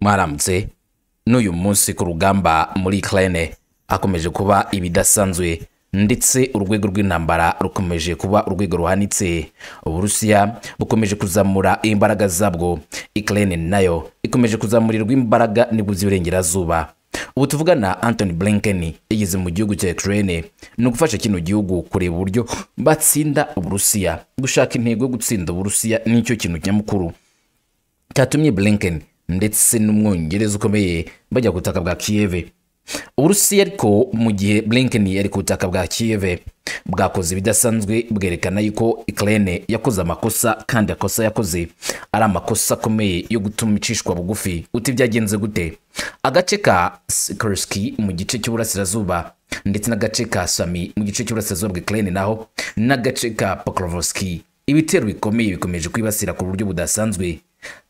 mwaramutse. N'uyu munsi ku rugamba muri Ukraine hakomeje kuba ibidasanzwe ndetse urwego rw'intambara rukomeje kuba urwego ruhanitse. Uburusiya bukomeje kuzamura imbaraga zabwo. Ukraine na yo ikomeje kuzamurirwa imbaraga n'ibuze iburengerazuba ubu tuvugana Anthony Blinken yageze mu gihugu cya Ukraine. Ni ugufasha kino gihugu kureba uburyo batsinda uburusiya. Gushaka intego yo gutsinda uburusiya ni cyo kintu nyamukuru. Cyatumye Blinken ndetse n'umwongereza ukomeye bajya ku butaka bwa Kiev. Uburusiya ariko mu gihe Blinken yari ku butaka bwa Kiev bwakoze ibidasanzwe bwerekana yuko Ukraine yakoze amakosa kandi akosa yakoze ari amakosa akomeye yo gutuma icishwa bugufi. Uti byagenze gute? Agace ka Sikorski mu gice cy'uburasirazuba ndetse n'agace ka Sami mu gice cy'uburasirazuba Ukraine naho n'agace ka Pokrovsky ibitero bikomeye bikomeje kwibasira ku buryo budasanzwe.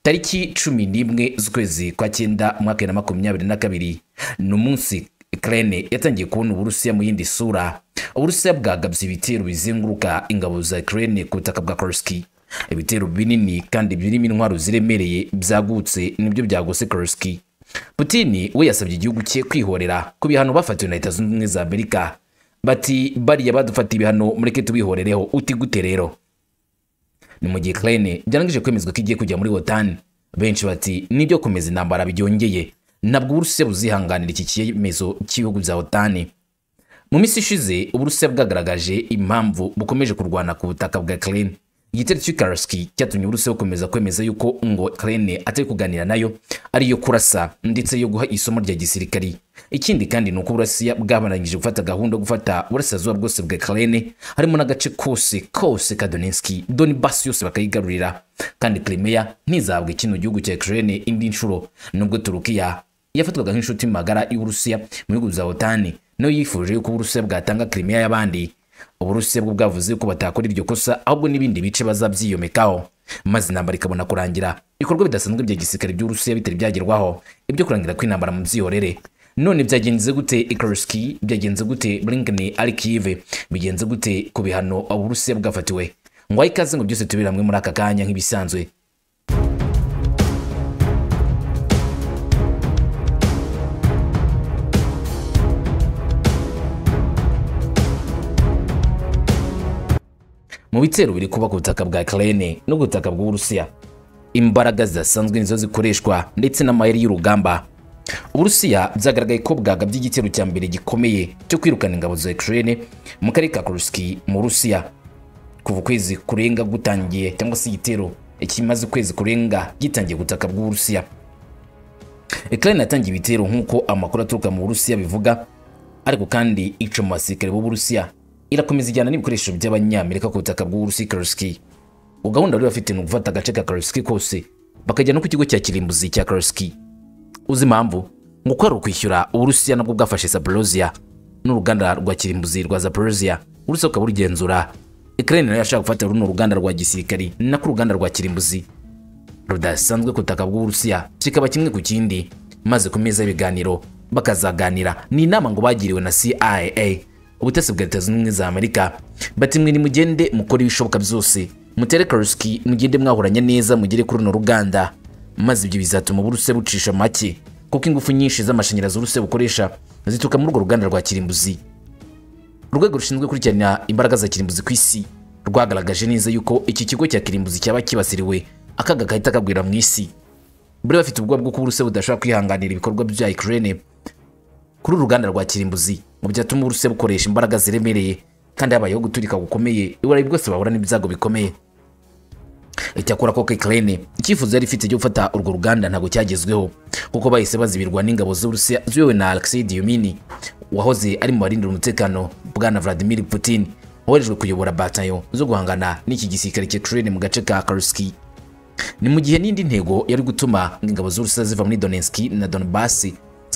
Tariki cumi n'imwe z'ukwezi kwa cyenda umwaka bibiri na makumyabiri na kabiri. Ni umunsi Ukraine yatangiye kubona uburusiya mu yindi sura. Uburusiya bwagabye ibitero bizenguruka ingabo za Ukraine ku butaka bwa Kursk. Ibitero binini kandi birimo intwaro ziremereye byagutse ni byo byagose Kursk. Putin we yasabye igihugu cye kwihorera ku bihano bafatiwe na leta zunze ubumwe za Amerika. Bati bariya badufatiye ibihano mureke tubihorereho. Uti gute rero. Ni mu gihe Ukraine byarangije kwemezwa ko igiye kujya muri OTAN benshi bati ni byo komeza intambara byongeye ntabwo uburusiya buzihanganira iki cyemezo cy'ibihugu bya OTAN mu minsi ishize uburusiya bwagaragaje impamvu bukomeje kurwana ku butaka bwa Ukraine igitero cy'Ikarski cyatumye uburusiya bukomeza kwemeza yuko ngo Ukraine atari kuganira na yo ari iyo kurasa ndetse yo guha isomo rya gisirikari. Ikindi kandi ni uko uburusiya bwabarangije gufata gahunda yo gufata uburasirazuba bwose bwa Ukraine harimo n'agace kose kose ka Donetsk Donbass yose bakayigarurira. Kandi Crimea ntizabwe kino gihugu cya Ukraine indi nshuro. Nubwo Turukiya yafatwaga nk'inshuti magara y'uburusiya mu bihugu bya OTAN na yo yifuje yuko uburusiya bwatanga Crimea y'abandi. Uburusiya bwo bwavuze ko batakora iryo kosa ahubwo n'ibindi bice bazabyiyomekaho. Maze intambara ikabona kurangira. Ibikorwa bidasanzwe bya gisirikare by'uburusiya bitari byagerwaho. Ibyo kurangira kw'intambara mu byihorere. None byagenze gute Ikarski byagenze gute Blinken ari Kiev bigenze gute ku bihano uburusiya bwafatiwe? Ngo aho ikaze ngo byose tubire hamwe muri aka kanya nk'ibisanzwe. Mu bitero biri kuba ku butaka bwa Ukraine no ku butaka bw'Uburusiya imbaraga zidasanzwe nizo zikoreshwa ndetse n'amayeri y'urugamba. Uburusiya byagaragaye ko bwagabye igitero cya mbere gikomeye cyo kwirukana ingabo za Ukraine mu karere ka Kursk mu Rusiya kuva ukwezi kurenga gutangiye cyangwa se igitero kimaze ukwezi kurenga gitangiye gutaka bw'Uburusiya Ukraine yatangiye ibitero nk'uko amakuru aturuka mu Burusiya bivuga ariko kandi ica mu basirikare b'Uburusiya irakomeza ijyana n'ibikoresho by'abanyamerika ku butaka bw'Uburusiya Kursk gahunda bari bafite ni ugufata agace ka Kursk kose bakajya no ku kigo cya kirimbuzi cya Kursk uzi impamvu? Ngo ko ari ukwishyura Uburusiya nabwo bwafashe Zaporozhia n'uruganda rwa kirimbuzi rwa Zaporozhia. Uburusiya bukaba burigenzura Ukraine na yo yashaka gufata runo ruganda rwa gisirikari nako uruganda rwa kirimbuzi. Rudasanzwe ku butaka bw'Uburusiya kikaba kimwe ku kindi. Maze ku meza y'ibiganiro bakazaganira. Ni inama ngo bagiriwe na CIA ubutasi bwa leta zunze ubumwe za amerika bati mwe nimugende mukore ibishoboka byose. Mutere karuski mugende mwahuranya neza mugere kuri runo ruganda. Maze ibyo bizatuma uburusiya bucisha make kuko ingufu nyinshi z'amashanyarazi uburusiya bukoresha zituruka muri urwo ruganda rwa kirimbuzi. Urwego rushinzwe gukurikirana imbaraga za kirimbuzi ku isi rwagaragaje neza yuko iki kigo cya kirimbuzi cyaba kibasiriwe akaga gahita kagwira mu isi. Bari bafite ubwoba bw'uko uburusiya budashobora kwihanganira ibikorwa bya Ukraine. Kuri uru ruganda rwa kirimbuzi ngo byatuma uburusiya bukoresha imbaraga ziremereye kandi habayeho guturika gukomeye iburayi bwose bahura n'ibyago bikomeye. Icyakora koko Ukraine icyifuzo yari ifite cyo gufata urwo ruganda ntabwo cyagezweho kuko bahise bazibirwa n'ingabo z'uburusiya ziyobowe na Alexei Diyomini wahoze ari mu barindira umutekano bwana Vladimir Putin woherejwe kuyobora batayo zo guhangana n'iki gisirikare cya Ukraine mu gace ka Kursk ni mu gihe n'indi ntego yari gutuma ingabo z'uburusiya ziva muri Donetsk na Donbass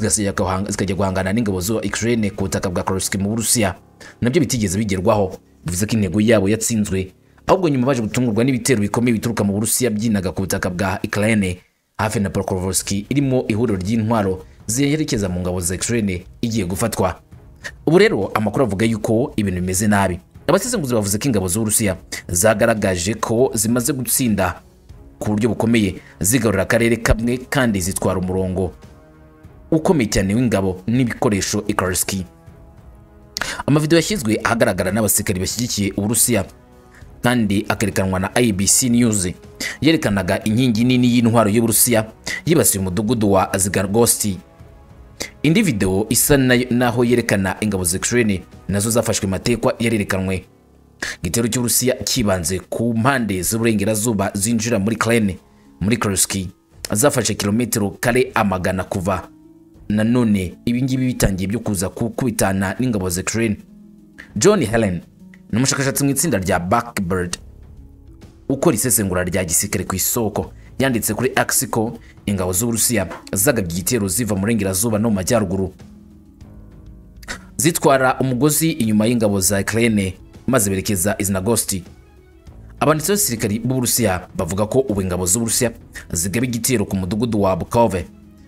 zikajya guhangana n'ingabo za Ukraine ku butaka bwa Kursk mu Burusiya. Nabyo bitigeze bigerwaho. Bivuze ko intego yabo yatsinzwe ahubwo nyuma baje gutungurwa n'ibitero bikomeye bituruka mu Burusiya byinaga ku butaka bwa Ukraine. Hafi na Pokrovsky irimo ihuriro ry'intwaro zerekeza mu ngabo za Ukraine igiye gufatwa. Ubu rero amakuru avuga yuko ibintu bimeze nabi. Abasesenguzi bavuze ko ingabo z'Uburusiya zagaragaje ko zimaze gutsinda ku buryo bukomeye. Zigarura akarere kamwe kandi zitwara umurongo. Ukomeye cyane w'ingabo n'ibikoresho Ikarski amavidewo yashyizwe ahagaragara n'abasirikari bashyigikiye uburusiya kandi akerekanwa na abc news. Yerekanaga inkingi nini y'intwaro y'uburusiya yibasiye umudugudu wa zigargosti indi video isa naho yerekana ingabo za Ukraine na zo zafashwe matekwa yarerekanwe. Igitero cy'uburusiya kibanze ku mpande z'uburengerazuba zinjira muri Ukraine muri Kursk zafashe kilometero kare amagana kuva. Nanone ibingibi bitangiye byo kuza kukubitana n'ingabo za Ukraine. John Helen ni umushakashatsi mu itsinda rya Blackbird ukora isesengura rya gisirikare ku isoko. Yanditse kuri Axico ingabo z'Uburusiya zagabye igitero ziva mu burengerazuba no mu majyaruguru. Zitwara umugozi inyuma y'ingabo za Ukraine maze berekeza Iznagosti abanditsi b'abasirikari b'Uburusiya bavuga ko ubu ingabo z'Uburusiya zigaba igitero ku mudugudu wa Bukove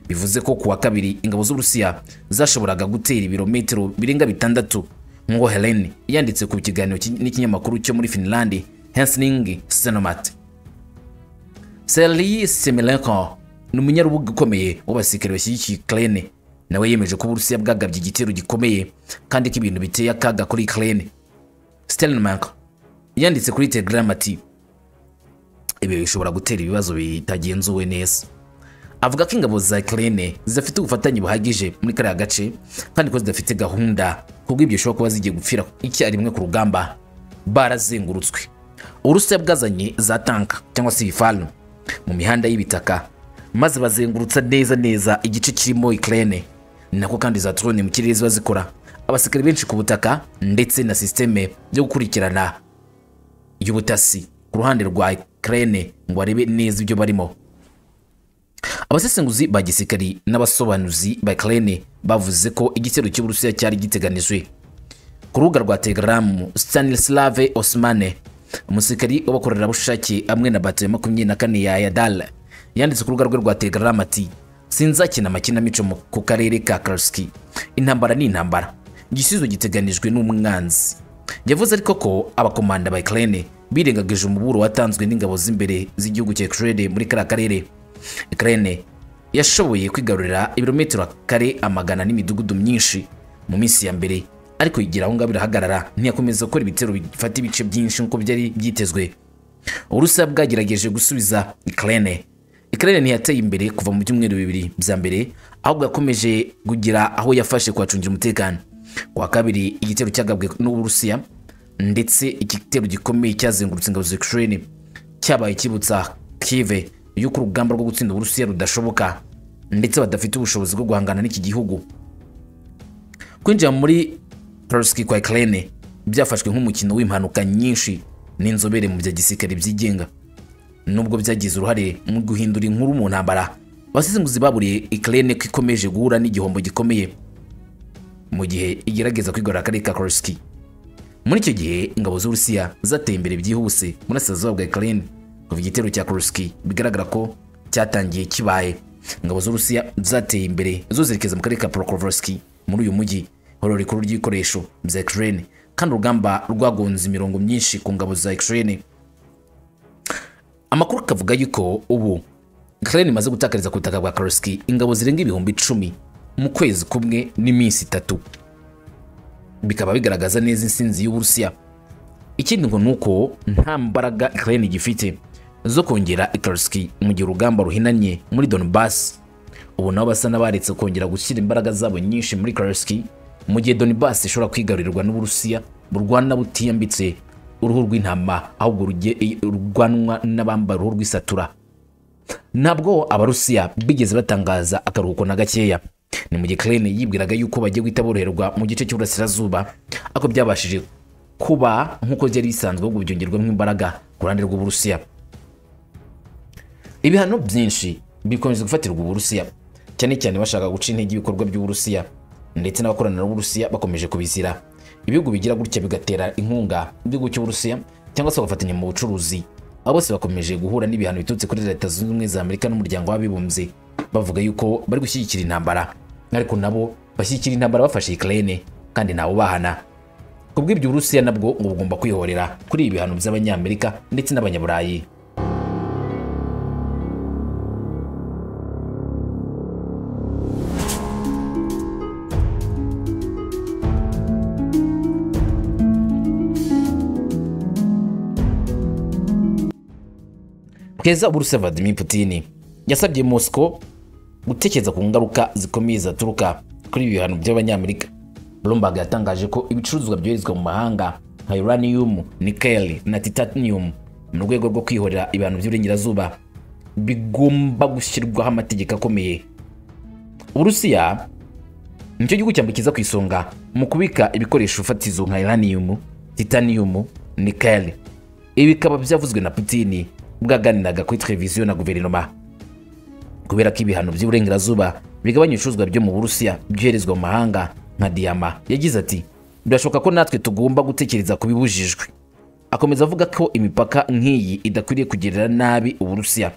bivuze ko kuwa kabiri ingabo z'Uburusiya zashoboraga gutera ibirometero birenga bitandatu. Nk'uko Helen yanditse ku kiganiro n'ikinyamakuru cyo muri Finland Helsingin Sanomat. Serhiy Semelenko ni umunyarubuga ukomeye w'abasirikare bashyigikiye Ukraine. Nawe yemeje ko Uburusiya bwagabye igitero gikomeye kandi ko ibintu biteye akaga kuri Ukraine. Stelmark yanditse kuri Telegram ati ibi bishobora gutera ibibazo bitagenzuwe neza. Avuga ko ingabo za Ukraine zidafite ubufatanye buhagije muri kariya gace kandi ko zidafite gahunda kubwo ibyo bishobora kuba zigiye gupfira icyarimwe ku rugamba barazengurutswe. Uburusiya bwazanye za tanka cyangwa se ibifaru mu mihanda y'ibitaka maze bazengurutsa neza neza igice kirimo Ukraine nako kandi za drone mu kirere ziba zikora. Abasirikare benshi ku butaka ndetse na sisiteme yo gukurikirana y'ubutasi ku ruhande rwa Ukraine ngo barebe neza ibyo barimo. Abasesenguzi ba gisirikari n'abasobanuzi ba Ukraine bavuze ko igitero cy'Uburusiya cyari giteganijwe. Ku rubuga rwa Telegram Stanislav Osmane umusirikari w'abakorerabushake hamwe na bato ya makumyabiri na kane ya Yadal yanditse ku rubuga rwe rwa Telegram ati sinzakina amakinamico ku karere ka Kursk intambara ni intambara. Igisubizo giteganijwe n'umwanzi. Yavuze ariko ko abakomanda ba Ukraine birengagije umuburo watanzwe n'ingabo z'imbere z'igihugu cya Ukraine muri kariya karere. Ukraine yashoboye kwigarurira ibirometero kare amagana n'imidugudu myinshi mu minsi ya mbere ariko yigira aho ngaho birahagarara. Ntiyakomeza gukora ibitero bifata ibice byinshi nk'uko byari byitezwe. Uburusiya bwagerageje gusubiza Ukraine. Ukraine ntiyateye imbere kuva mu byumweru bibiri bya mbere ahubwo yakomeje kugira aho yafashe kuhacungira umutekano. Kuwa kabiri igitero cyagabwe n'uburusiya ndetse igitero gikomeye cyazengurutse ingabo za cyabaye kibutsa Kiev yuko urugamba rwo gutsinda uburusiya rudashoboka ndetse badafite ubushobozi bwo guhangana n'iki gihugu. Kwinjira muri Kursk kwa Ukraine byafashwe nk'umukino w'impanuka nyinshi n'inzobere mu bya gisirikare byigenga. Nubwo byagize uruhare mu guhindura inkuru mu ntambara abasesenguzi baburiye Ukraine ko ikomeje guhura n'igihombo gikomeye mu gihe igerageza kwigarura akarere ka Kursk muri icyo gihe ingabo z'Uburusiya zateye imbere byihuse muri bwa Ukraine. Kuva igitero cya Kursk bigaragara ko cyatangiye kibaye. Ingabo z'Uburusiya zateye imbere zo zerekeza mu karere ka Pokrovsk muri uyu mujyi. Ihuriro rikuru ry'ibikoresho bya Ukraine. Kandi urugamba rwagonze imirongo myinshi ku ngabo za Ukraine. Amakuru akavuga yuko ubu Ukraine imaze gutakariza ku butaka bwa Kursk ingabo zirenga ibihumbi icumi mu kwezi kumwe n'iminsi itatu. Bikaba bigaragaza neza insinzi y'Uburusiya ikindi ngo nuko nta mbaraga Ukraine igifite. Zo kongera Kursk mu gihe urugamba ruhinanye muri Donbass. Ubu nabo basa n'abaretse kongera gushyira imbaraga zabo nyinshi muri Kursk mu gihe Donbass ishobora kwigarurirwa n'Uburusiya burwana butiyambitse uruhu rw'intama ahubwo rurwanwa n'abambara uruhu rw'isatura. Ntabwo abarusiya bigeze batangaza akaruhuko na gakeya. Ni mu gihe Ukraine yibwiraga yuko bagiye guhita boroherwa mu gice cy'uburasirazuba ariko byabashije kuba nk'uko byari bisanzwe ahubwo byongerwamo imbaraga ku ruhande rw'uburusiya. Ibihano byinshi bikomeza gufatirwa uburusiya cyane cyane bashaka guca intege ibikorwa by'uburusiya ndetse n'abakorana n'uburusiya bakomeje kubizira. Ibihugu bigira gutya bigatera inkunga igihugu cy'uburusiya cyangwa se bagafatanya mu bucuruzi. Abo bose bakomeje guhura n'ibihano biturutse kuri leta zunze ubumwe za amerika n'umuryango w'abibumbye bavuga yuko bari gushyigikira intambara. Ariko nabo bashyigikira intambara bafashe Ukraine kandi ntawe bahana. Kubw'ibyo uburusiya nabwo ngo bugomba kwihorera kuri ibi bihano by'abanyamerika ndetse n'abanyaburayi. Perezida w'uburusiya vladimir putin yasabye moscow gutekereza ku ngaruka zikomeye zaturuka kuri ibi bihano by'abanyamerika. Bloomberg yatangaje ko ibicuruzwa byoherezwa mu mahanga nka uranium nickel na titanium mu rwego rwo kwihorera ibihano by'uburengerazuba bigomba gushyirwaho amategeko akomeye. Uburusiya ni cyo gihugu cyambere kiza ku isonga mu kubika ibikoresho fatizo nka uranium titanium nickel. Ibi bikaba byavuzwe na putin bwaganiraga kuri televiziyo na guverinoma. Kubera ko ibihano by'uburengerazuba bigabanya ibicuruzwa byo mu burusiya byoherezwa mu mahanga nka diyama yagize ati birashoboka ko natwe tugomba gutekereza ku bibujijwe akomeza avuga ko imipaka nk'iyi idakwiriye kugirira nabi uburusiya.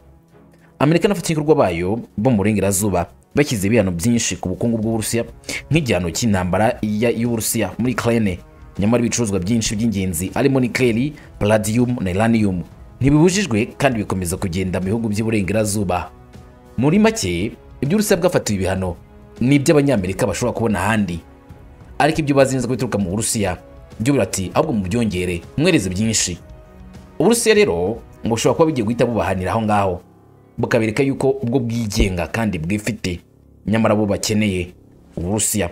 Amerika n'abafatanyabikorwa bayo bo mu burengerazuba bashyize ibihano byinshi ku bukungu bw'uburusiya nk'igihano cy'intambara y'uburusiya muri ukraine. Nyamara ibicuruzwa byinshi by'ingenzi harimo nikeli palladium na uranium ntibibujijwe kandi bikomeza kugenda mu bihugu by'iburengerazuba. Muri make iby'urusiya bwafatiwe ibihano ni iby'abanyamerika bashobora kubona ahandi. Ariko ibyo bazi neza ko bituruka mu burusiya byo birati ahubwo mu byongere mwereze byinshi. Uburusiya rero bushobora kuba bigiye guhita bubahanira aho ngaho. Bukabereka yuko ubwo bwigenga kandi bwifite. Nyamara bo bakeneye uburusiya.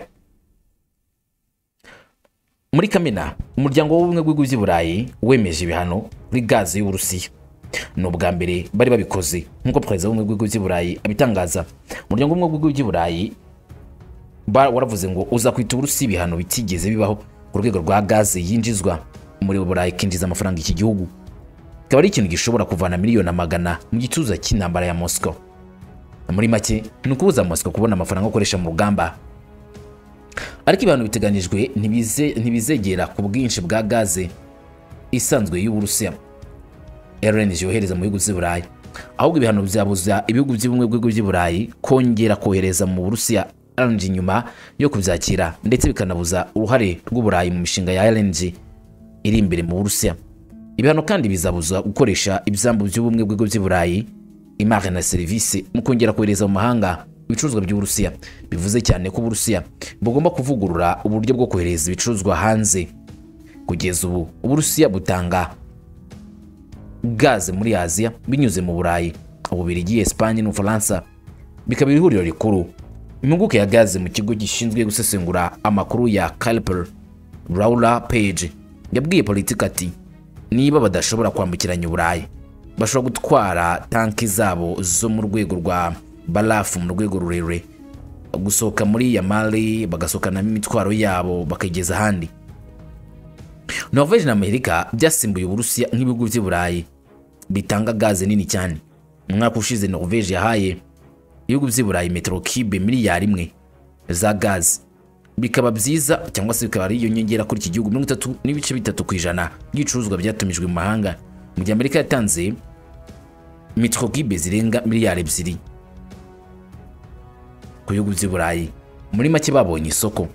Muri kamena umuryango w'ubumwe bw'ibihugu by'i burayi wemeje ibihano. Kuri gaze y'uburusiya ni ubwa mbere bari babikoze. Nk'uko perezida w'ubumwe bw'ibihugu by'i burayi abitangaza. Umuryango w'ubumwe bw'ibihugu by'i burayi waravuze ngo uzakwita uburusiya ibihano bitigeze bibaho. Ku rwego rwa gaze yinjizwa. Muri burayi ikinjiza amafaranga iki gihugu. Kikaba ari ikintu gishobora kuvana miliyoni amagana mu gituza cy'intambara ya moscow. Muri make ni ukubuza moscow kubona amafaranga akoresha mu rugamba. Ariko ibihano biteganyijwe ntibizegera ku bwinshi bwa gaze. Isanzwe y'uburusiya. Rng yohereza mu bihugu by'i burayi. Ahubwo ibihano byabuza ibihugu by'ubumwe bw'ibihugu by'i burayi kongera kohereza mu burusiya rng nyuma yo kubyakira ndetse bikanabuza uruhare rw'uburayi mu mishinga ya rng iri imbere mu burusiya. Ibihano kandi bizabuza gukoresha ibyambu by'ubumwe bw'ibigo by'i burayi imari na serivisi mu kongera kohereza mu mahanga ibicuruzwa by'uburusiya bivuze cyane ko uburusiya bugomba kuvugurura uburyo bwo kohereza ibicuruzwa hanze. Kugeza ubu uburusiya butanga gaze muri aziya binyuze mu burayi ububirigi esipanye n'ubufaransa bikaba ihuriro rikuru. Impuguke ya gaze mu kigo gishinzwe gusesengura amakuru ya caliper laura page yabwiye politiki ati niba badashobora kwambukiranya uburayi bashobora gutwara tanki zabo zo mu rwego rwa barafu mu rwego rurerure. Gusohoka muri yamari bagasohokanamo imitwaro yabo bakayigeza ahandi. Norvege na amerika byasimbuye uburusiya nk'ibihugu by'i burayi. Bitanga gaze nini cyane. Mu mwaka ushize norvege yahaye ibihugu by'i burayi metero kibe miliyari imwe za gaze. Bikaba byiza cyangwa se bikaba ari iyo nyongera kuri iki gihugu mirongo itatu n'ibice bitatu ku ijana by'ibicuruzwa byatumijwe mu mahanga. Mu gihe amerika yatanze metero kibe zirenga miliyari ebyiri ku bihugu by'i burayi. Muri make babonye isoko.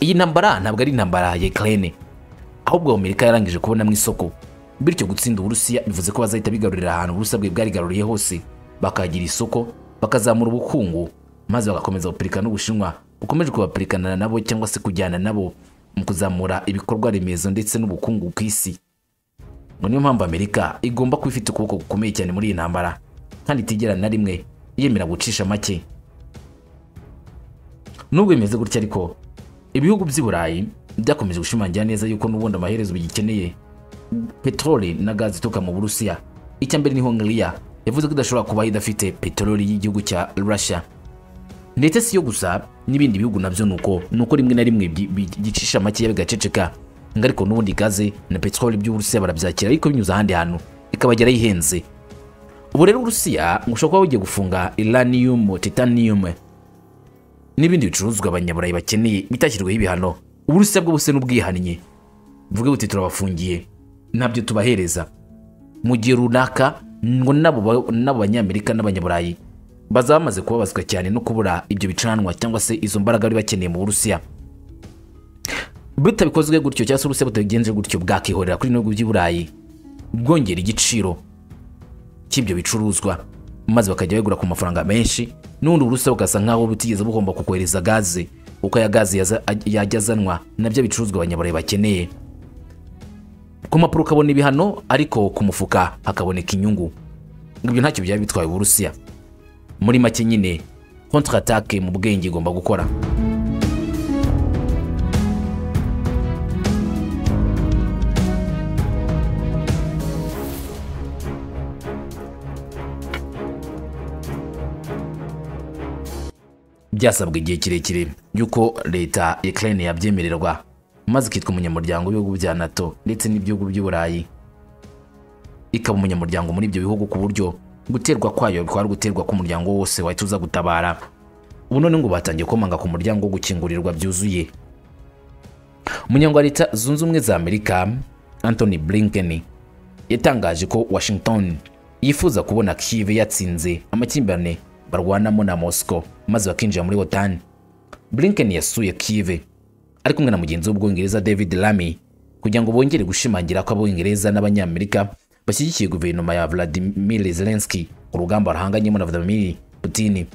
Iyi ntambara ntabwo ari intambara ya ukraine. Ahubwo amerika yarangije kubonamo isoko. Bityo gutsinda uburusiya bivuze ko bazahita bigarurira ahantu uburusiya bwe bwarigaruriye hose. Bakagira isoko bakazamura ubukungu maze bagakomeza gupirika n'ubushinwa bukomeje kubapirikana nabo cyangwa se kujyana nabo mu kuzamura ibikorwa remezo ndetse n'ubukungu ku isi. Ngo niyo mpamvu amerika igomba kuba ifite ukuboko gukomeye cyane muri iyi ntambara kandi itigera na rimwe yemera gucisha make. Nubwo bimeze gutya ariko ibihugu by'i burayi byakomeje gushimangira neza yuko n'ubundi amaherezo bigikeneye peteroli na gazi ituruka mu burusiya. Icya mbere ni hongiriya yavuze ko idashobora kubaho idafite peteroli y'igihugu cya russia. Ndetse si yo gusa n'ibindi bihugu na byo ni uko ni uko rimwe na rimwe bigicisha makeya bigaceceka. Ngo ariko n'ubundi gaze na peteroli by'uburusiya barabyakira ariko binyuze ahandi hantu ikabageraho ihenze ubu rero uburusiya ushobora kuba bugiye gufunga iranium titanium n'ibindi bicuruzwa abanyaburayi bakeneye bitashyirwaho ibihano. Uburusiya bwo buse n'ubwihannye buvuge buti turabafungiye. Ntabyo tubahereza. Mu gihe runaka ngo nabo banyamerika n'abanyaburayi bazaba bamaze kubabazwa cyane no kubura ibyo bicanwa cyangwa se izo mbaraga bari bakeneye mu burusiya. Bitabikozwe gutyo cyangwa se uburusiya butabigenje gutyo bwakihorera kuri bihugu by'i burayi bwongera igiciro cy'ibyo bicuruzwa maze bakajya bagura ku mafaranga menshi n'ubundi uburusiya bugasa nk'aho butigeze bugomba kukohereza gaze. Uko ya gaze yajya azanwa na byo bicuruzwa abanyaburayi bakeneye. Ku mpapuro ukabona ibihano ariko ku mufuka hakaboneka inyungu. Ibyo ntacyo byaba bitwaye uburusiya muri make nyine contre attaque mu bwenge igomba gukora. Byasabwe igihe kirekire y'uko leta ya Ukraine yabyemererwa maze ikitwa umunyamuryango w'ibihugu bya NATO ndetse n'ibihugu by'uburayi. Ikaba umunyamuryango muri ibyo bihugu ku buryo guterwa kwayo bikwara guterwa k'umuryango wose wahita uza gutabara. Ubu none ngo batangiye komanga ku muryango wo gukingurirwa byuzuye. Umunyamuryango wa leta zunze ubumwe za amerika anthony blinken yatangaje ko washington yifuza kubona kive yatsinze amakimbirane barwanamo na moscow. Maze bakinjira muri otan blinken yasuye kive ari kumwe na mugenzi w'ubwongereza david lamy kugira ngo bongere gushimangira ko abongereza n'abanyamerika bashyigikiye guverinoma ya vladimir zelensky ku rugamba bahanganyemo na vladimir putin.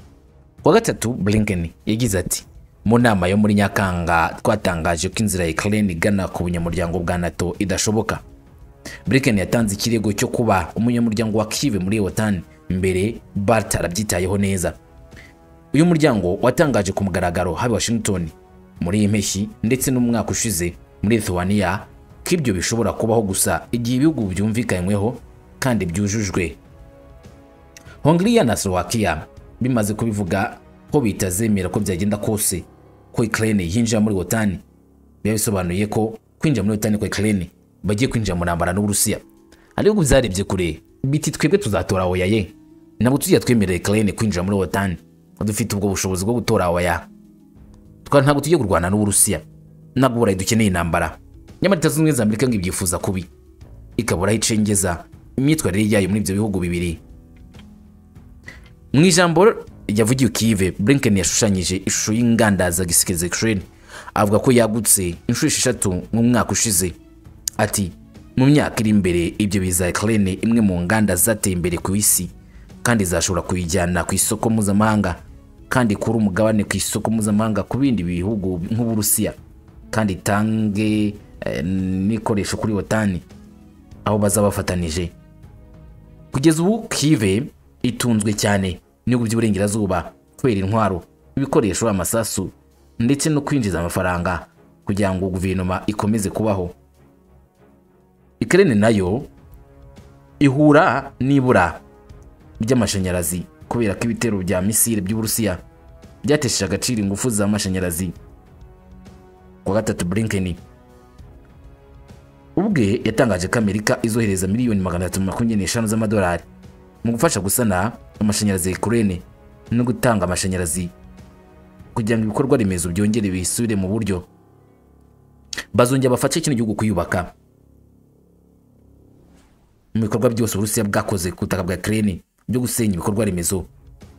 Kuwa gatatu blinken yagize ati mu nama yo muri nyakanga twatangaje ko inzira ya ukraine igana ku bunyamuryango bwa nato idashoboka. Blinken yatanze ikirego cyo kuba umunyamuryango wa kive muri otan mbere bart arabyitayeho neza. Uyu muryango watangaje ku mugaragaro haba washington muri iyi mpeshyi ndetse n'umwaka ushize muri lithuania ko ibyo bishobora kubaho gusa igihe ibihugu byumvikanyweho kandi byujujwe. Hongiriya na slovakia bimaze kubivuga ko bitazemera ko byagenda kose ko ukraine yinjira muri otan biba bisobanuye ko kwinjira muri otan kwa ukraine bagiye kwinjira mu ntambara n'uburusiya. Ariko byarebye kure biti twebwe tuzatora oya ye ntabwo tujya twemerera ukraine kwinjira muri otan dufite ubwo bushobozi bwo gutora oya twari ntabwo tugiye kurwana n'uburusiya. Ntabwo burayi dukeneye intambara. Nyamara leta zunze ubumwe za amerika ngo ibyifuza kubi. Ikabura aho icengeza. Imyitwarire yayo muri ibyo bihugu bibiri. Mu ijambo yavugiye kive blinken yashushanyije ishusho y'ingandaza gisirikare ukraine. Avuga ko yagutse inshuro esheshatu mu mwaka ushize. Ati mu myaka iri imbere ibyo biza ukraine imwe mu nganda zateye imbere ku isi kandi zashobora kuyijyana ku isoko mpuzamahanga. Kandi kuri umugabane ku isoko mpuzamahanga ku bindi bihugu nk'uburusiya kandi itange eh, n'ikoresho kuri otani aho bazaba bafatanije kugeza ubu kive itunzwe cyane n'ibihugu by'uburengerazuba kubera intwaro ibikoresho amasasu ndetse no kwinjiza amafaranga kugira ngo guverinoma ikomeze kubaho. Ikerene na yo ihura n'ibura ry'amashanyarazi. Kubera ko ibitero bya misile by'uburusiya byatesheje agaciro ingufu z'amashanyarazi. Kuwa gatatu blinken. Ubwe yatangaje ko amerika izohereza miliyoni magana atatu makumyabiri n'eshanu z'amadolari mu gufasha gusana amashanyarazi ya ukraine no gutanga amashanyarazi kugira ngo ibikorwa remezo byongere bisubire mu buryo. Bazongera bafashe kino gihugu kuyubaka. Mu bikorwa byose uburusiya bwakoze ku butaka bwa ukraine. Byo gusenya ibikorwa remezo.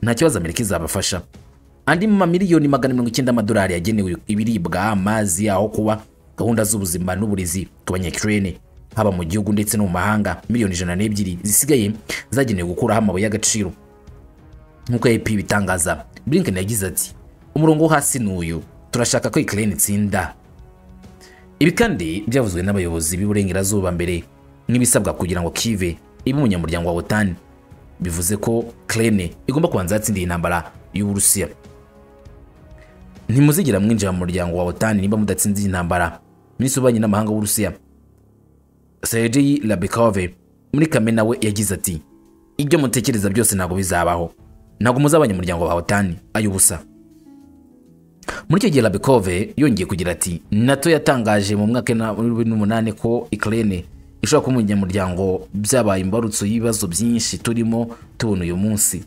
Nta kibazo amerika izabafasha. Andi mamiliyoni magana mirongo icyenda y'amadolari yagenewe ibiribwa amazi aho kuba gahunda z'ubuzima n'uburezi ku banyakirene haba mu gihugu ndetse no mu mahanga miliyoni ijana n'ebyiri zisigaye zagenewe gukuraho amabuye y'agaciro. Nk'uko ap bitangaza blinken yagize ati umurongo wo hasi ni uyu. Turashaka ko ukraine itsinda. Ibi kandi byavuzwe n'abayobozi b'iburengerazuba mbere nk'ibisabwa kugira ngo kive ibe umunyamuryango wa otan bivuze ko ukraine igomba kubanza yatsindiye intambara y'uburusiya. Ntimuzigera mwinjira mu muryango wa otan niba mudatsindiye intambara. Minisitiri w'ububanyi n'amahanga w'uburusiya sergei labikove muri kamena we yagize ati ibyo mutekereza byose ntabwo bizabaho. Ntabwo muzaba abanyamuryango wa otan ay'ubusa muri icyo gihe labikove yongeye kugira ati nato yatangaje mu mwaka wa bibiri n'umunani ko ukraine ishobora kuba umunyamuryango byabaye imbarutso y'ibibazo byinshi turimo tubona uyu munsi.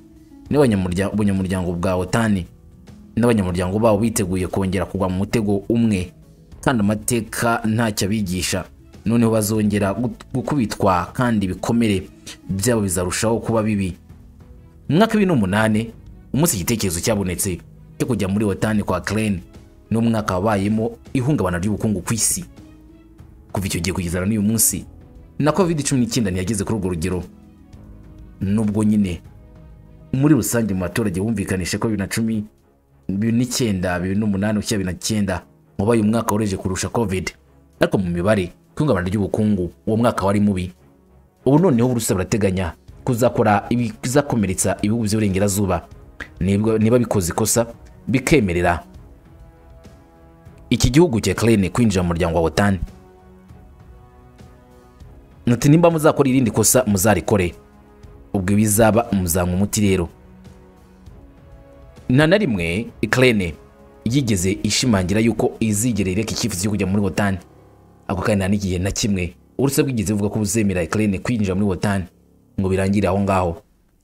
N'abanyamuryango bwa otani n'abanyamuryango babo biteguye kongera kugwa mu mutego umwe. Kandi amateka ntacyo abigisha. Noneho bazongera gukubitwa kandi ibikomere byabo bizarushaho kuba bibi. Mu mwaka n'umunani umunsi igitekerezo cyabonetse cyo kujya muri otani kwa Ukraine ni umwaka wabayemo ihungabana ry'ubukungu ku isi. Kuva icyo gihe kugeza n'uyu munsi na covid cumi n'icyenda ntiyageze kuri urwo rugero. Nubwo nyine muri rusange mu baturage bumvikanishe ko bibiri na cumi bibiri n'icyenda bibiri n'umunani gushyira bibiri na cyenda wabaye umwaka woroheje kurusha covid. Ariko mu mibare ihungabana ry'ubukungu uwo mwaka wari mubi. Ubu noneho uburusiya burateganya kuzakora ibizakomeretsa ibihugu by'uburengerazuba nibwo- niba bikoze ikosa bikemerera. Iki gihugu cya Ukraine kwinjira mu muryango wa OTAN. Ati nimba muzakora irindi kosa muzarikore. Ubwo ibizaba muzanywa umuti rero. Nta na rimwe Ukraine yigeze ishimangira yuko izigera ireka icyifuzo cyo kujya muri OTAN ako kandi nta n'igihe na kimwe. Uretse bwigeze buvuga ko buzemera Ukraine kwinjira muri OTAN ngo birangire aho ngaho.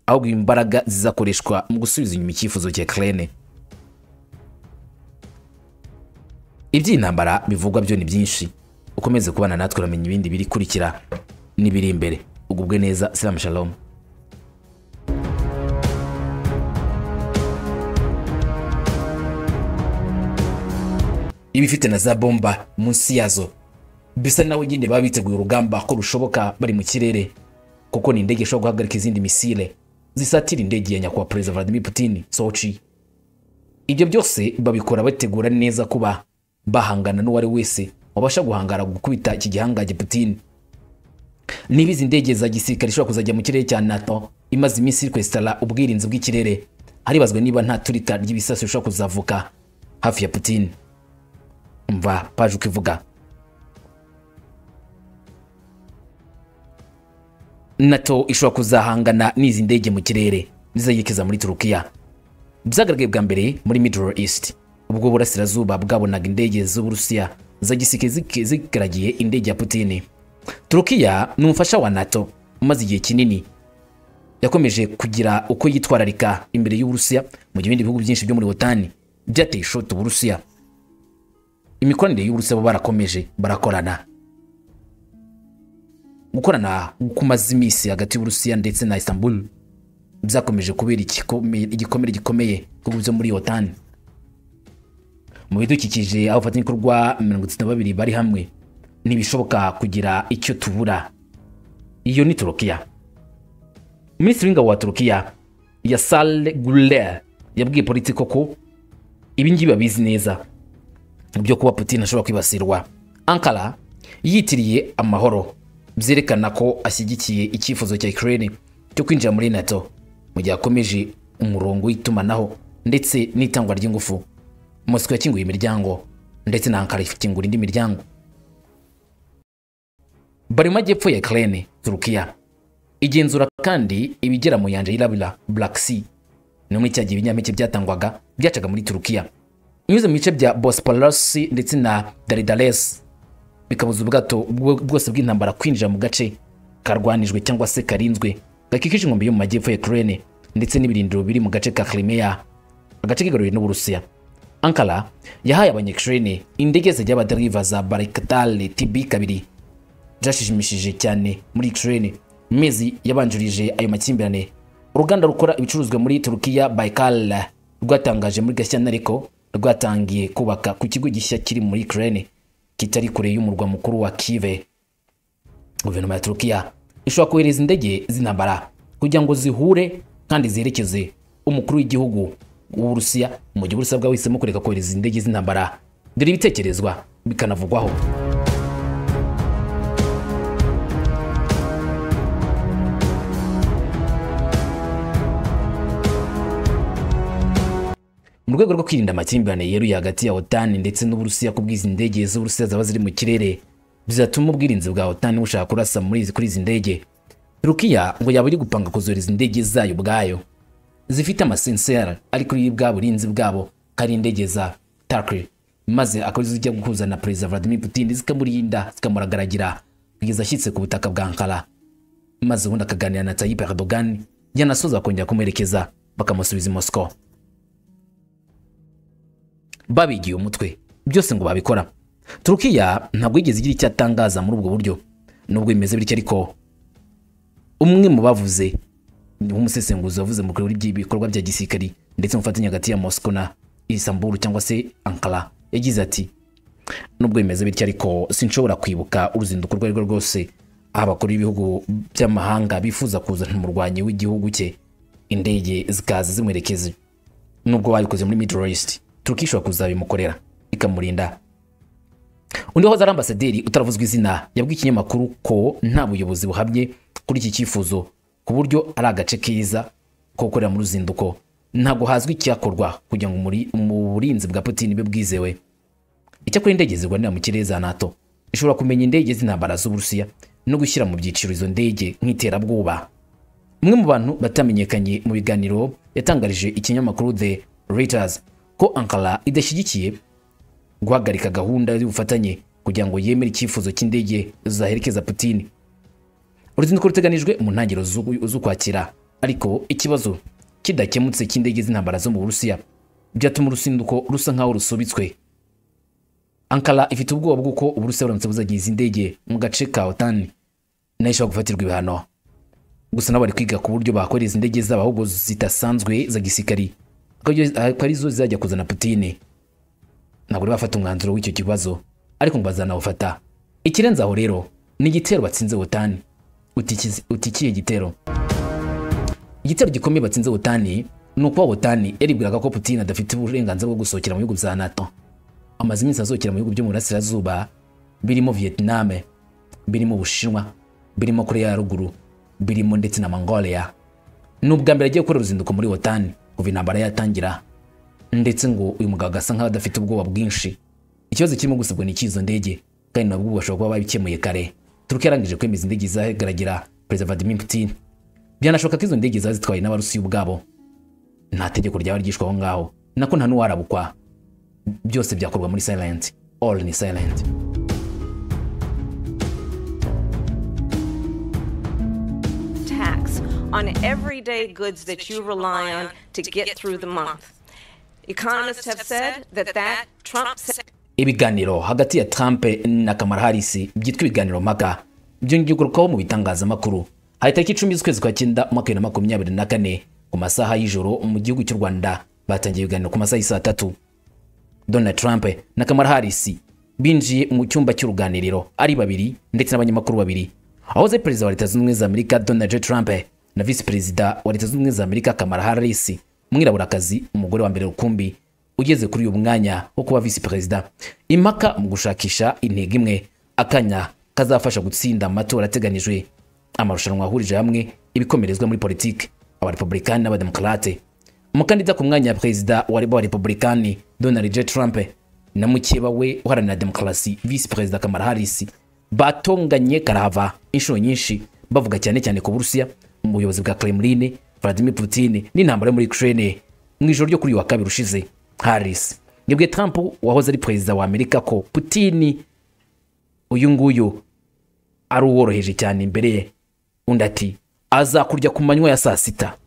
Ahubwo imbaraga zizakoreshwa mu gusubiza inyuma icyifuzo cya Ukraine iby'intambara bivugwa byo ni byinshi. Ukomeze kubana natwe uramenya ibindi birikurikira n'ibiri imbere. Ugubwe neza salamu shalom. Ibifite na za bomba munsi yazo. Bisa nawe nyine baba biteguye urugamba ko rushoboka bari mu kirere kuko ni indege ishobora guhagarika izindi misile. Zisatira indege ya nyakubahwa perezida Vladimir Putin Sochi. Ibyo byose babikora bategura neza kuba bahangana n'uwari wese. Wabasha guhangara gukubita iki gihangange Putin niba izi ndege za gisirikare ishobora kuzajya mu kirere cya NATO imaze iminsi iri kwesitara ubwirinzi bw'ikirere. Haribazwa niba nta turika ry'ibisasu bishobora kuzavuka hafi ya Putin. Umva paje uko ivuga nato ishobora kuzahangana n'izi ndege mu kirere zizayekeza muri turukiya. Byagaragaye bwa mbere muri middle east. Ubwo burasirazuba bwabonaga indege z'uburusiya. Za gisirikare zigaragiye indege ya putini turukiya ni umufasha wa nato umaze igihe kinini. Yakomeje kugira uko yitwararika imbere y'uburusiya mu gihe ibindi bihugu byinshi byo muri otani byateye ishoti uburusiya. Imikoranire y'uburusiya bo barakomeje barakorana. Gukorana kumaze iminsi hagati y'uburusiya ndetse na istanbul byakomeje kubera igikomere gikomeye kuko byo muri otani mu bidukikije abafatanyabikorwa mirongo itatu na babiri bari hamwe ntibishoboka kugira icyo tubura. Iyo ni turukiya. Minisitiri w'ingabo wa turukiya ya sale guler yabwiye politiko ko ibingibi babizi neza. Byo kuba putin ashobora kwibasirwa. Ankara yitiriye amahoro byerekana ko ashyigikiye icyifuzo cya Ukraine cyo kwinjira muri NATO. Mu gihe akomeje umurongo w'itumanaho ndetse n'itangwa ry'ingufu. Moscow yakinguye imiryango ndetse na Ankara ikingura indi miryango. Bari mu majyepfo ya Ukraine Turukiya igenzura kandi ibigera mu nyanja y'irabura Black Sea. No muri cya gihe ibinyampeke byatangwaga byacaga muri Turukiya binyuze mu bice bya Bosporus ndetse na Daridales. Bikabuza ubwato bwose bw'intambara kwinjira mu gace karwanijwe cyangwa se karinzwe. Gakikije inkombe yo mu majyepfo ya Ukraine ndetse n'ibirindiro biri mu gace ka Crimea agace kigaruriwe n'Uburusiya Ankara yahaye abanyakirene indege zijya abadariva za Baraktar TB kabiri. Byashimishije cyane muri Ukraine mu mezi yabanjirije ayo makimbirane. Uruganda rukora ibicuruzwa muri Turukiya Baykar rwatangaje muri Gashyantare ko rwatangiye kubaka ku kigo gishya kiri muri Ukraine kitari kure y'umurwa mukuru wa Kiev. Guverinoma ya Turukiya ishobora kohereza indege z'intambara kugira ngo zihure kandi zerekeze umukuru w'igihugu. w'Uburusiya mu gihe Uburusiya bwahisemo kureka kohereza indege z'intambara. Dore ibitekerezwa bikanavugwaho. Mu rwego rwo kwirinda amakimbirane yeruye hagati ya otani ndetse n'uburusiya ku bw'izi ndege z'uburusiya zaba ziri mu kirere bizatuma ubwirinzi bwa otani bushaka kurasa muri kuri izi ndege. Turukiya ngo yaba iri gupanga kuzohereza indege zayo ubwayo. Zifite amasensera ari kuri bwa burinzi bwabo kari indege za takri maze akaba zijya guhuza na perezida vladimir putin zikamurinda zikamuragaragira kugeza ashyitse ku butaka bwa ankara. Maze ubundi akaganira na tayyip erdogan yanasoza bakongera kumuherekeza bakamusubiza i moscow. Babigiye umutwe byose ngo babikora. Turukiya ntabwo yigeze igira icyo atangaza muri ubwo buryo nubwo bimeze bityo ariko umwe mu bavuze nk'umusesenguzi wavuze mu bikorwa bya gisirikari ndetse umufatanya hagati ya Moscow na Istanbul cyangwa se Ankara. Yagize ati nubwo bimeze bityo ariko sinshobora kwibuka uruzinduko urwo ari rwo rwose. Abakuru b'ibihugu by'amahanga bifuza kuzana umurwanyi w'igihugu cye. Indege zikaza zimwerekeza nubwo babikoze muri Middle East Turkiya ishobora kuzabimukorera ikamurinda. Undi wahoze ari ambasaderi utaravuzwe izina yabwiye ikinyamakuru ko nta buyobozi buhamye kuri iki cyifuzo. Ku buryo ari agace keza ko gukorera mu ruzinduko. Ntabwo hazwi icyakorwa kugira ngo muri- mu burinzi bwa Putin bube bwizewe. Icyakora indege zirwanira mu kirere za nato. Ishobora kumenya indege z'intambara z'uburusiya no gushyira mu byiciro izo ndege nk'iterabwoba. Umwe mu bantu batamenyekanye mu biganiro yatangarije ikinyamakuru the Reuters ko ankara idashyigikiye guhagarika gahunda y'ubufatanye kugira ngo yemere icyifuzo cy'indege zaherekeza Putin. Uruzinduko ruteganijwe mu ntangiriro z'u- z'ukwakira ariko ikibazo kidakemutse cy'indege z'intambara zo mu burusiya. Byatuma uruzinduko rusa nk'aho rusubitswe. Ankara ifite ubwoba bw'uko uburusiya buramutse buzagiye izi ndege mu gace ka otani na yo ishobora gufatirwa ibihano. Gusa nabo bari kwiga ku buryo bakohereza indege zabo ahubwo zidasanzwe za gisirikari. Akaba ari zo zizajya kuzana putine ntabwo bari bafata umwanzuro w'icyo kibazo. Ariko ngo bazanawufata ikirenze aho rero ni igitero batsinze otani Utikizi- utikiye igitero. Igitero gikomeye batsinze otani ni ukuba otani yaribwiraga ko putin adafite uburenganzira bwo gusohokera mu bihugu bya nato. Amaze iminsi asohokera mu bihugu byo mu burasirazuba birimo vietnam birimo ubushinwa birimo korea ya ruguru birimo ndetse na mongolia. Ni ubwa mbere agiye gukora uruzinduko muri otani kuva intambara yatangira. Ndetse ngo uyu mugabo agasa nk'aho adafite ubwoba bwinshi. Ikibazo kirimo gusabwa ni icy'izo ndege kandi nabwo bashobora kuba babikemuye kare. Turukiya yarangije kwemeza indege izagaragira perezida vladimir putin. Byanashoboka ko izo ndege zaba zitwaye n'abarusiya ubwabo. Nta tegeko ryaba ryishwe aho ngaho. Nako nta n'uwarabukwa byose byakorwa muri silent. All ni silent. Tax on everyday goods that you rely on to get through the month. Economists have said that that Trump said ibiganiro hagati ya Trump na Kamala Harris byitwa ibiganiro mpaka byongeye kugarukaho mu bitangazamakuru. Hari tariki icumi z'ukwezi kwa cyenda umwaka bibiri na makumyabiri na kane ku masaha y'ijoro mu gihugu cy'u Rwanda. Batangiye ibiganiro ku masaha y'isaa tatu. Donald Trump na Kamala Harris binjiye mu cyumba cy'uruganiriro. Ari babiri ndetse n'abanyamakuru babiri. Ahoze perezida wa leta zunze ubumwe za Amerika Donald J. Trump na visi perezida wa leta zunze ubumwe za Amerika Kamala Harris. Umwiraburakazi umugore wa mbere rukumbi. Ugeze kuri uyu mwanya wo kuba visi perezida impaka mu gushakisha intego imwe. Akanya kazafasha gutsinda amatora ateganijwe. Amarushanwa ahurije hamwe ibikomerezwa muri politiki. Abarepublikani n'abademokarate umukandida ku mwanya wa perezida wa republikani donald j. Trump na mukeba we uharanira demokarasi visi perezida kamara harris. Batonganye karahava inshuro nyinshi bavuga cyane cyane ku burusiya mu buyobozi bwa kremlin vladimir putin n'intambara yo muri ukraine. Mu ijoro ryo kuri uyu wa kabiri ushize harris. Yabwiye trump wahoze ari perezida wa amerika ko putin uyu nguyu ari uworoheje cyane imbere ye. Undi ati azakurya ku manywa ya saa sita.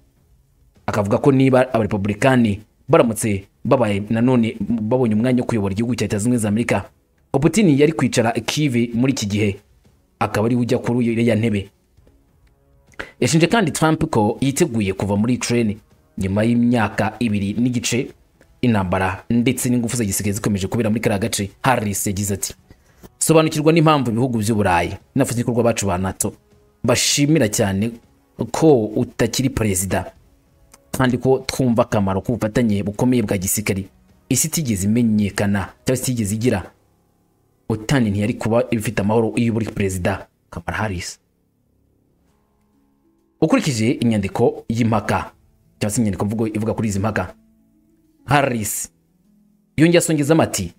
Akavuga ko niba abarepublikani baramutse babaye nanone babonye umwanya wo kuyobora igihugu cya leta zunze ubumwe za amerika ngo putin yari kwicara kive muri iki gihe akaba ari ujya kuri iriya ntebe. Yashinje kandi trump ko yiteguye kuva muri ukraine nyuma y'imyaka ibiri n'igice intambara ndetse n'ingufu za gisirikare zikomeje kubera muri kariya gace harris yagize ati sobanukirwa n'impamvu ibihugu by'uburayi n'abafatanyabikorwa bacu ba nato bashimira cyane ko utakiri perezida kandi ko twumva akamaro k'ubufatanye bukomeye bwa gisirikare. Isi itigeze imenyekana cyangwa se itigeze igira utani ntiyari kuba ifite amahoro iyo uri perezida kamara harris. Ukurikije inyandiko y'impaka cyangwa se inyandiko mvugo ivuga kuri izi mpaka harris. Yongeye asongezamo ati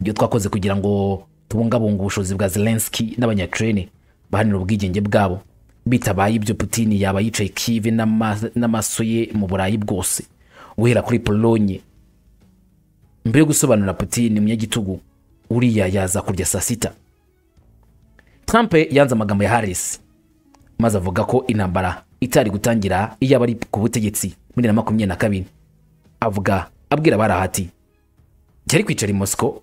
ibyo twakoze kugira ngo tubungabunge ubushobozi bwa zelenski n'abanyakirene bahanira ubwigenge bwabo. Bitabaye ibyo putin yaba yicaye kive n'ama- n'amaso ye mu burayi bwose. Guhera kuri polonye mbere yo gusobanurira putin umunyagitugu uriya yaza kurya saa sita. Trump yanze amagambo ya harris maze avuga ko intambara itari gutangira iyo aba ari ku butegetsi muri bibiri na makumyabiri na kabiri. Avuga abwira abari aha ati yari kwicara i moscow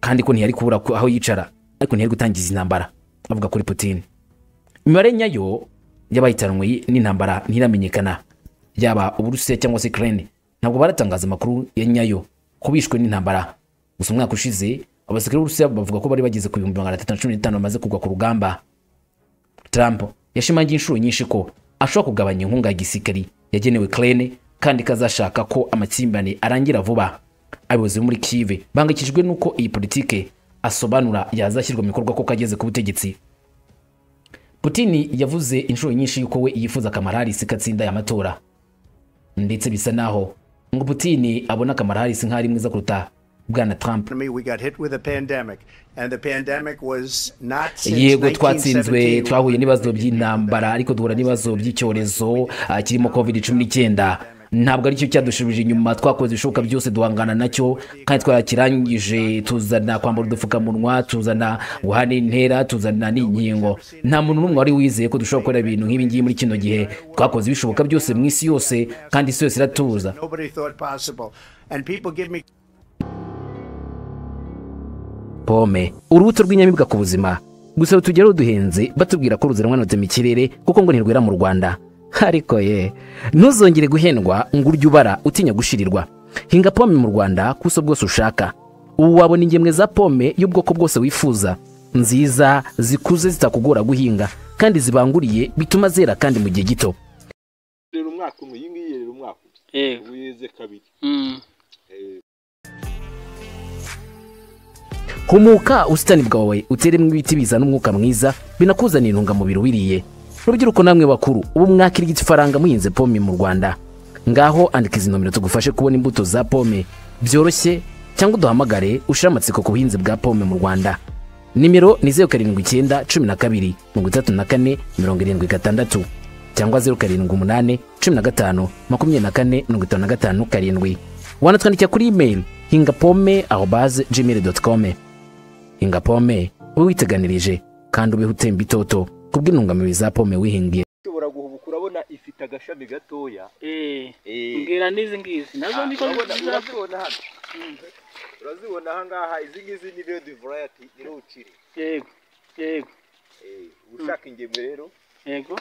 kandi ko ntiyari kubura aho yicara ariko ntiyari gutangiza intambara avuga kuri putin. Imibare nyayo y'abahitanwe n'intambara ntiramenyekana. Yaba uburusiya cyangwa se ukraine ntabwo baratangaza amakuru ya nyayo ko bishwe n'intambara. Gusa umwaka ushize abasirikare b'uburusiya bavuga ko bari bageze ku bihumbi magana atatu na cumi n'itanu bamaze kugwa ku rugamba. Trump yashimangiye inshuro nyinshi ko ashobora kugabanya inkunga ya gisirikari yagenewe ukraine kandi kazashaka ko amakimbirane arangira vuba. Abayobozi bo muri kive bahangayikishijwe n'uko iyi politike asobanura yazashyirwa mu bikorwa ko kageze ku butegetsi. Putin yavuze inshuro nyinshi yuko we yifuza Kamala Harris ko atsinda aya matora ndetse bisa naho ngo Putin abona Kamala Harris nk'ari mwiza kuruta bwana Trump. Yego twatsinzwe 1917. twahuye n'ibibazo by'intambara ariko duhura n'ibibazo by'icyorezo ah, kirimo covid cumi n'icyenda. Ntabwo ari cyo cyadushubije inyuma twakoze ibishoboka byose duhangana na cyo kandi twarakirangije tuzana kwambara udupfukamunwa tuzana guhana intera tuzana n'inkingo. Nta muntu n'umwe wari wizeye ko dushobora gukora ibintu nk'ibi ngibi muri kino gihe. Twakoze ibishoboka byose mu isi yose kandi isi yose iratuza. Pome urubuto rw'inyamibwa ku buzima. Gusa rutugeraho duhenze batubwira ko ruziranwanutse mu kirere kuko ngo ntirwera mu rwanda. Ariko ye ntuzongere guhendwa ngo urye ubara utinya gushirirwa. Hinga pome mu rwanda ku buso bwose ushaka. Ubu wabona ingemwe za pome y'ubwoko bwose wifuza. Nziza zikuze zitakugora guhinga kandi zibanguriye bituma zera kandi mu gihe gito. Rero umwaka umwe iyi ngiyi rero umwaka umwe. Yego. Ubu yeze kabiri. Mm. humuka ubusitani bwawe uteremo ibiti bizana umwuka mwiza binakuzanira intungamubiri wiriye. Rubyiruko namwe bakuru ubu mwakirigita ifaranga muhinze pome mu rwanda. Ngaho andika izi nomero tugufashe kubona imbuto za pome. Byoroshye cyangwa uduhamagare ushire amatsiko ku buhinzi bwa pome mu rwanda. Nimero ni zeru karindwi icyenda cumi na kabiri mirongo itatu na kane mirongo irindwi gatandatu cyangwa zeru karindwi umunani cumi na gatanu makumyabiri na kane mirongo itanu na gatanu karindwi. Wanatwandikira kuri imeri hinga pome aho baze gmail doti kome hinga pome ube witeganirije kandi ubeho utemba itoto. Kubw'intungamubiri za pome wihingiye. Ushobora guhubuka urabona ifite agashami gatoya. Eh, Eh. mbwira n'izi ngizi. Nazo Ah, niko urazibona hano. Urazibona aha ngaha. Izi ngizi ni red variety ni ruciri yego yego. Eh, ushaka ingemwe rero. Yego.